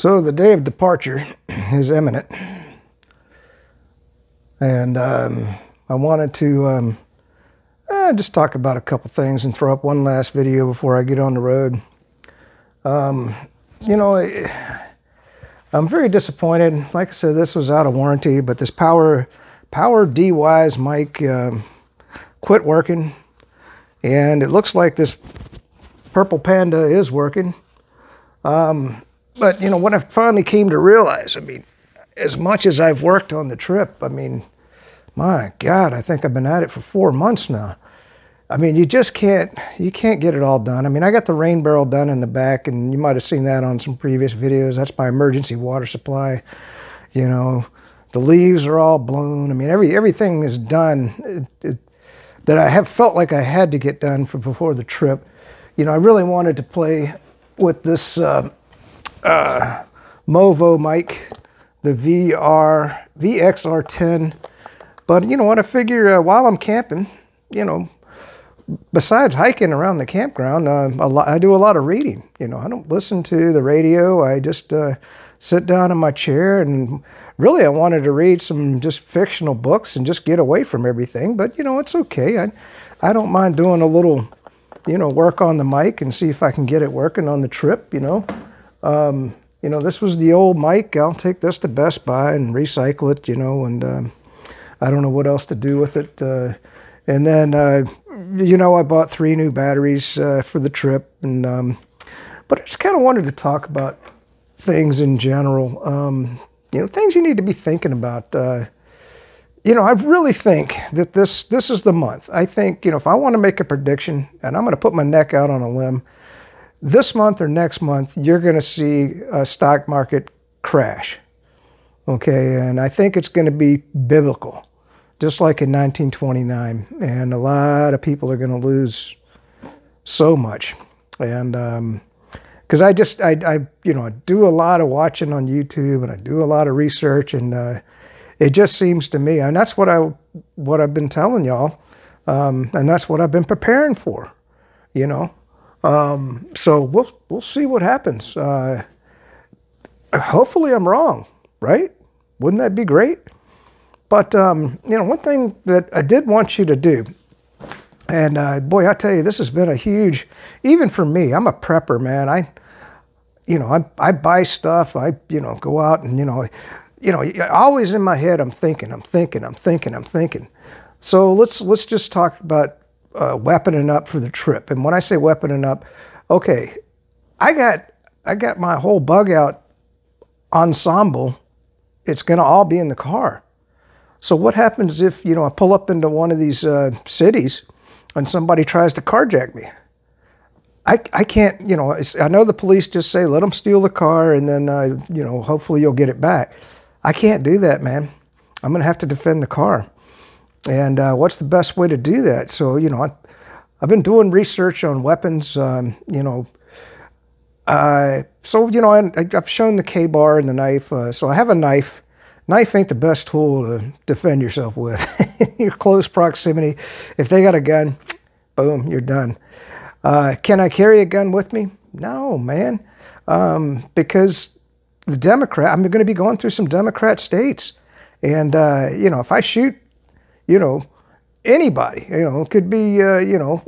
So the day of departure is imminent. And um, I wanted to um, eh, just talk about a couple things and throw up one last video before I get on the road. Um, you know, I'm very disappointed. Like I said, this was out of warranty, but this Power PowerDeWise mic um, quit working. And it looks like this Purple Panda is working. Um, but, you know, what I finally came to realize, I mean, as much as I've worked on the trip, I mean, my God, I think I've been at it for four months now. I mean, you just can't, you can't get it all done. I mean, I got the rain barrel done in the back, and you might have seen that on some previous videos. That's my emergency water supply. You know, the leaves are all blown. I mean, every everything is done it, it, that I have felt like I had to get done for before the trip. You know, I really wanted to play with this uh, uh, Movo mic, the VR VXR10. But you know what? I figure uh, while I'm camping, you know, besides hiking around the campground, uh, lot, I do a lot of reading. You know, I don't listen to the radio. I just uh, sit down in my chair and really I wanted to read some just fictional books and just get away from everything. But you know, it's okay. I, I don't mind doing a little, you know, work on the mic and see if I can get it working on the trip. You know, um, you know, this was the old mic. I'll take this to Best Buy and recycle it. You know, and um, I don't know what else to do with it. Uh, and then, uh, you know, I bought three new batteries uh, for the trip, and um, but I just kind of wanted to talk about things in general. Um, you know, things you need to be thinking about. Uh, you know, I really think that this this is the month. I think you know if I want to make a prediction, and I'm going to put my neck out on a limb, this month or next month, you're going to see a stock market crash. Okay, and I think it's going to be biblical, just like in 1929, and a lot of people are going to lose so much, and um, because I just I, I you know I do a lot of watching on YouTube and I do a lot of research and uh, it just seems to me and that's what I what I've been telling y'all um, and that's what I've been preparing for, you know. Um, so we'll we'll see what happens. Uh, hopefully I'm wrong, right? Wouldn't that be great? But um, you know, one thing that I did want you to do and uh, boy, I tell you, this has been a huge, even for me. I'm a prepper, man. I, you know, I, I buy stuff. I, you know, go out and, you know, you know, always in my head, I'm thinking, I'm thinking, I'm thinking, I'm thinking. So let's let's just talk about uh, weaponing up for the trip. And when I say weaponing up, okay, I got I got my whole bug out ensemble. It's going to all be in the car. So what happens if you know I pull up into one of these uh, cities and somebody tries to carjack me? I, I can't, you know, I know the police just say, let them steal the car and then, uh, you know, hopefully you'll get it back. I can't do that, man. I'm going to have to defend the car. And uh, what's the best way to do that? So, you know, I, have been doing research on weapons, um, you know. Uh, so, you know, I, have shown the KA-BAR and the knife. Uh, so I have a knife. Knife ain't the best tool to defend yourself with. Your close proximity. If they got a gun, boom, you're done. Uh, can I carry a gun with me? No, man, um, because the Democrat. I'm going to be going through some Democrat states, and uh, you know, if I shoot, you know, anybody, you know, could be, uh, you know,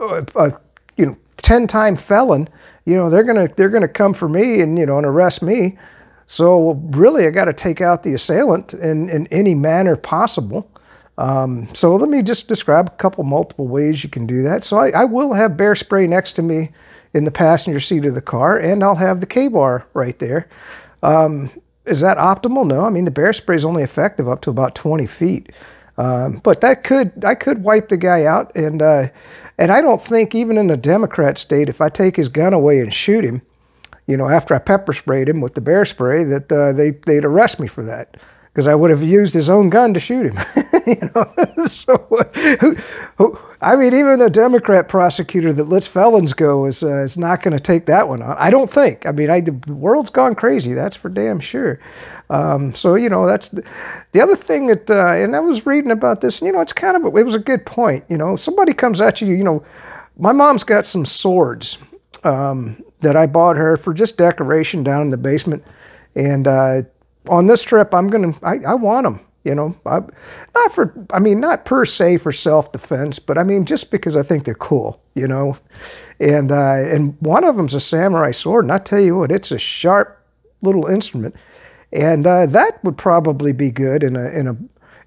uh, a you know, ten-time felon. You know, they're gonna they're gonna come for me and you know and arrest me. So really, I got to take out the assailant in in any manner possible. Um, so let me just describe a couple multiple ways you can do that. So I, I, will have bear spray next to me in the passenger seat of the car, and I'll have the KA-BAR right there. Um, is that optimal? No. I mean, the bear spray is only effective up to about 20 feet. Um, but that could I could wipe the guy out, and uh, and I don't think even in a Democrat state, if I take his gun away and shoot him, you know, after I pepper sprayed him with the bear spray, that uh, they they'd arrest me for that because I would have used his own gun to shoot him. you know, so who, who, I mean, even a Democrat prosecutor that lets felons go is uh, is not going to take that one on. I don't think. I mean, I, the world's gone crazy. That's for damn sure. Um, so you know, that's the, the other thing that, uh, and I was reading about this. And, you know, it's kind of a, it was a good point. You know, somebody comes at you. You know, my mom's got some swords um, that I bought her for just decoration down in the basement. And uh, on this trip, I'm gonna I, I want them. You know, I, not for I mean not per se for self defense, but I mean just because I think they're cool. You know, and uh, and one of them's a samurai sword, and I tell you what, it's a sharp little instrument, and uh, that would probably be good in a in a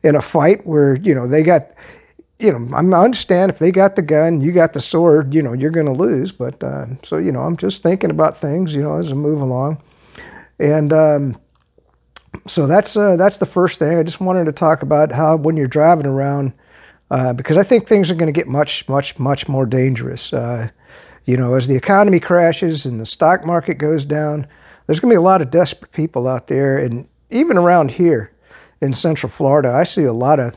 in a fight where you know they got you know, I understand if they got the gun, you got the sword, you know, you're going to lose. But uh, so, you know, I'm just thinking about things, you know, as I move along. And um, so that's uh, that's the first thing. I just wanted to talk about how when you're driving around, uh, because I think things are going to get much, much, much more dangerous. Uh, you know, as the economy crashes and the stock market goes down, there's going to be a lot of desperate people out there, and even around here in Central Florida, I see a lot of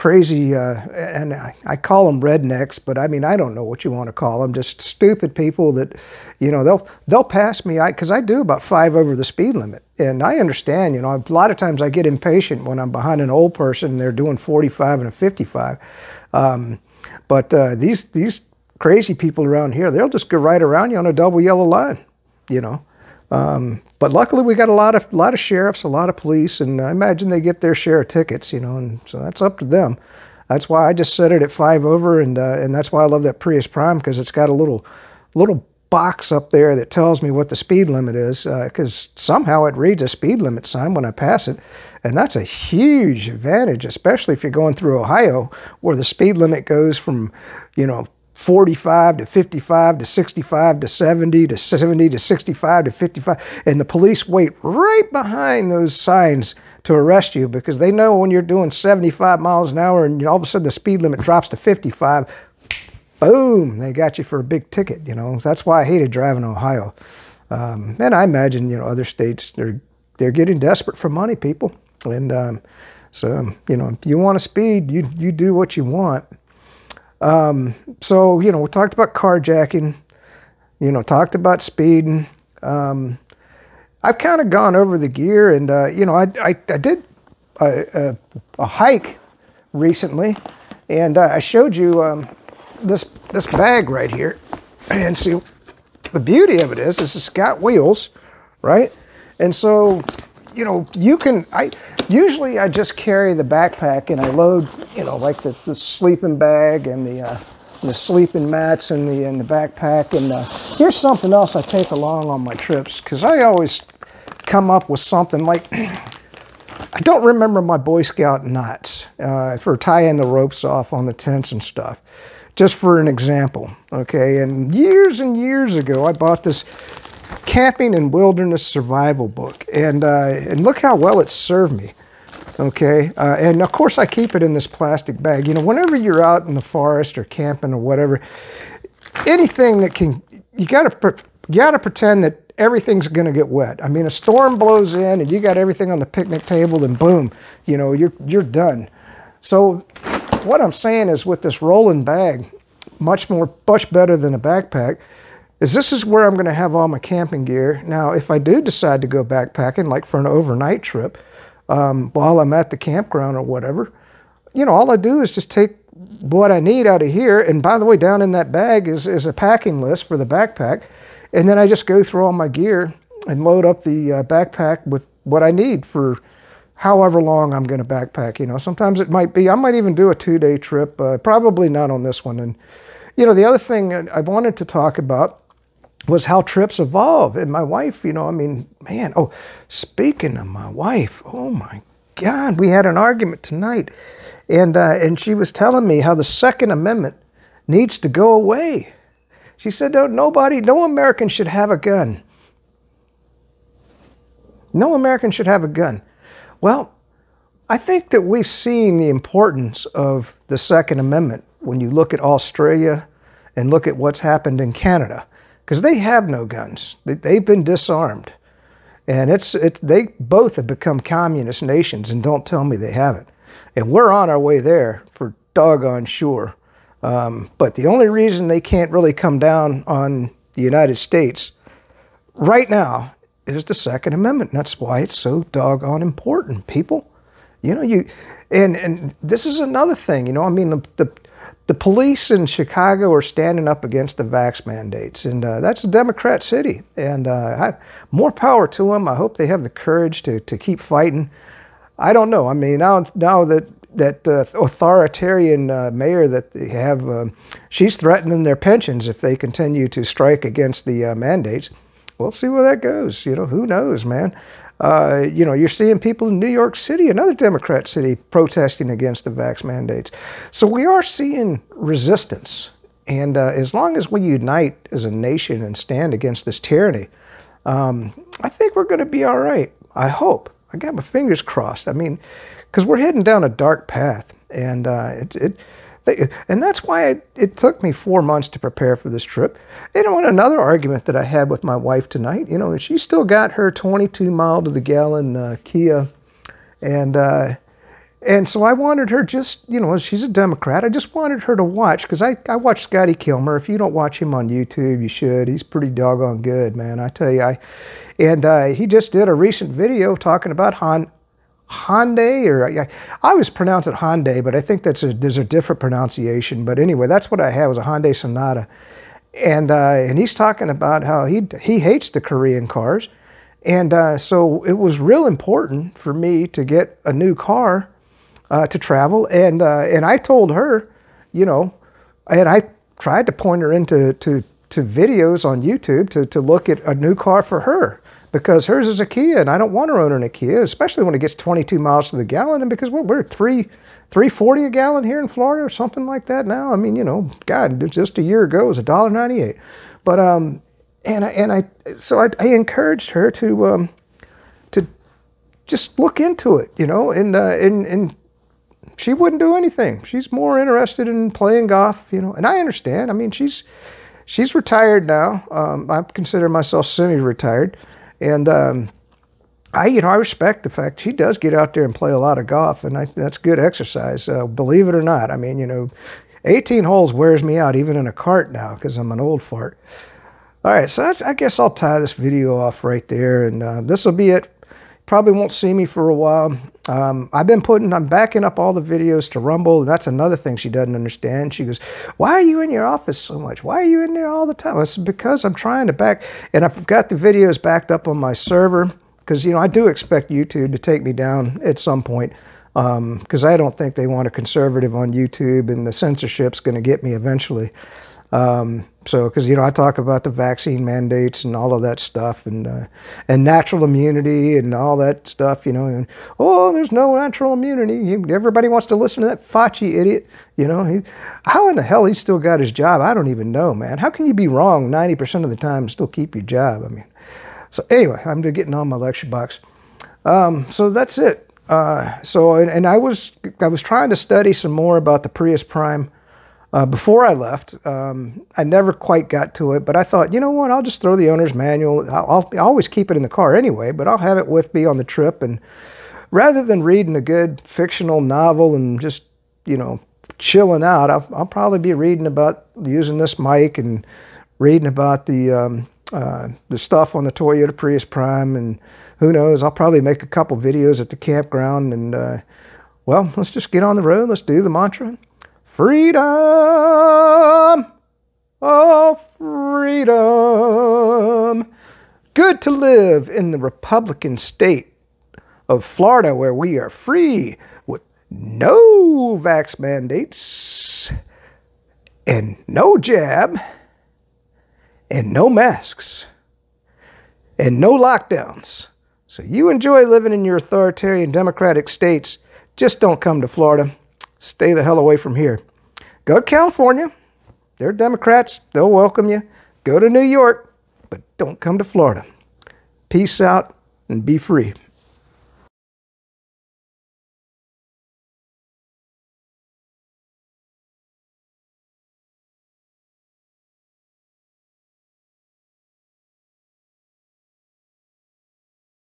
crazy, uh, and I, I, call them rednecks, but I mean I don't know what you want to call them. Just stupid people that, you know, they'll they'll pass me. I because I do about five over the speed limit, and I understand. You know, a lot of times I get impatient when I'm behind an old person. and They're doing 45 and a 55, um, but uh, these these crazy people around here, they'll just go right around you on a double yellow line. You know. Um, but luckily, we got a lot of lot of sheriffs, a lot of police, and I imagine they get their share of tickets, you know, and so that's up to them. That's why I just set it at five over, and uh, and that's why I love that Prius Prime because it's got a little little box up there that tells me what the speed limit is because uh, somehow it reads a speed limit sign when I pass it. And that's a huge advantage, especially if you're going through Ohio where the speed limit goes from, you know, 45 to 55 to 65 to 70 to 70 to 65 to 55. And the police wait right behind those signs to arrest you because they know when you're doing 75 miles an hour and all of a sudden the speed limit drops to 55, boom, they got you for a big ticket. You know, that's why I hated driving Ohio. Um, and I imagine, you know, other states, they're, they're getting desperate for money, people. And um, so, you know, if you want to speed, you, you do what you want. Um, so, you know, we talked about carjacking, you know, talked about speeding. Um, I've kind of gone over the gear and, uh, you know, I, I, I did a, a, a, hike recently and uh, I showed you um, this, this bag right here. And see, the beauty of it is, is it's got wheels, right? And so, you know, you can, I, Usually I just carry the backpack and I load, you know, like the, the sleeping bag and the, uh, the sleeping mats in the, in the backpack. And uh, here's something else I take along on my trips because I always come up with something like, I don't remember my Boy Scout knots uh, for tying the ropes off on the tents and stuff. Just for an example, okay? And years and years ago, I bought this camping and wilderness survival book, and uh, and look how well it served me. Okay, uh, and of course I keep it in this plastic bag. You know, whenever you're out in the forest or camping or whatever, anything that can, you gotta, you gotta pretend that everything's gonna get wet. I mean, a storm blows in and you got everything on the picnic table and boom, you know, you're, you're done. So what I'm saying is with this rolling bag, much more, much better than a backpack, is this is where I'm gonna have all my camping gear. Now, if I do decide to go backpacking, like for an overnight trip, um, while I'm at the campground or whatever. You know, all I do is just take what I need out of here. And by the way, down in that bag is, is a packing list for the backpack. And then I just go through all my gear and load up the uh, backpack with what I need for however long I'm going to backpack. You know, sometimes it might be, I might even do a two day trip, uh, probably not on this one. And, you know, the other thing I wanted to talk about was how trips evolve. And my wife, you know, I mean, man, oh, speaking of my wife, oh my God, we had an argument tonight. And, uh, and she was telling me how the Second Amendment needs to go away. She said, no, nobody, no American should have a gun. No American should have a gun. Well, I think that we've seen the importance of the Second Amendment when you look at Australia and look at what's happened in Canada because they have no guns. They've been disarmed. And it's, it, they both have become communist nations, and don't tell me they haven't. And we're on our way there for doggone sure. Um, but the only reason they can't really come down on the United States right now is the Second Amendment. That's why it's so doggone important, people. You know, you and and this is another thing. You know, I mean, the, the the police in Chicago are standing up against the vax mandates, and uh, that's a Democrat city. And uh, I, more power to them. I hope they have the courage to, to keep fighting. I don't know. I mean, now now that that uh, authoritarian uh, mayor that they have, uh, she's threatening their pensions if they continue to strike against the uh, mandates. We'll see where that goes. You know, who knows, man. Uh, you know, you're seeing people in New York City, another Democrat city, protesting against the vax mandates. So we are seeing resistance. And uh, as long as we unite as a nation and stand against this tyranny, um, I think we're going to be all right. I hope. I got my fingers crossed. I mean, because we're heading down a dark path. And uh, it, it and that's why it, it, took me four months to prepare for this trip. You know, and another argument that I had with my wife tonight, you know, she still got her 22 mile to the gallon uh, Kia, and uh, and so I wanted her just, you know, she's a Democrat. I just wanted her to watch because I I watch Scotty Kilmer. If you don't watch him on YouTube, you should. He's pretty doggone good, man. I tell you, I and uh, he just did a recent video talking about Han Hyundai, or I, I always pronounce it Hyundai, but I think that's a, there's a different pronunciation. But anyway, that's what I had was a Hyundai Sonata, and uh, and he's talking about how he he hates the Korean cars, and uh, so it was real important for me to get a new car uh, to travel, and uh, and I told her, you know, and I tried to point her into to to videos on YouTube to to look at a new car for her because hers is a Kia, and I don't want her owning a Kia, especially when it gets 22 miles to the gallon, and because we're three, 340 a gallon here in Florida or something like that now. I mean, you know, God, just a year ago it was $1.98. But um, and I, and I so I, I encouraged her to um, to just look into it, you know, and uh, and and she wouldn't do anything. She's more interested in playing golf, you know, and I understand. I mean, she's she's retired now. Um, I consider myself semi-retired. And um, I, you know, I respect the fact she does get out there and play a lot of golf, and I, that's good exercise. Uh, believe it or not, I mean, you know, 18 holes wears me out even in a cart now because I'm an old fart. All right, so I guess I'll tie this video off right there, and uh, this will be it. Probably won't see me for a while. Um, I've been putting, I'm backing up all the videos to Rumble, and that's another thing she doesn't understand. She goes, Why are you in your office so much? Why are you in there all the time? I said, Because I'm trying to back, and I've got the videos backed up on my server, because, you know, I do expect YouTube to take me down at some point, because um, I don't think they want a conservative on YouTube, and the censorship's going to get me eventually. Um, so, because you know, I talk about the vaccine mandates and all of that stuff, and uh, and natural immunity and all that stuff. You know, and oh, there's no natural immunity. Everybody wants to listen to that Fauci idiot. You know, he, how in the hell he still got his job? I don't even know, man. How can you be wrong 90% of the time and still keep your job? I mean, so anyway, I'm getting on my lecture box. Um, so that's it. Uh, so, and, and I was I was trying to study some more about the Prius Prime uh, before I left. Um, I never quite got to it, but I thought, you know what, I'll just throw the owner's manual. I'll, I'll always keep it in the car anyway, but I'll have it with me on the trip. And rather than reading a good fictional novel and just, you know, chilling out, I'll, I'll probably be reading about using this mic and reading about the um, uh, the stuff on the Toyota Prius Prime, and who knows, I'll probably make a couple videos at the campground. And uh, well, let's just get on the road. Let's do the mantra. Freedom! Oh, freedom! Good to live in the Republican state of Florida where we are free with no vax mandates and no jab and no masks and no lockdowns. So you enjoy living in your authoritarian democratic states. Just don't come to Florida. Stay the hell away from here. Go to California. They're Democrats. They'll welcome you. Go to New York, but don't come to Florida. Peace out and be free.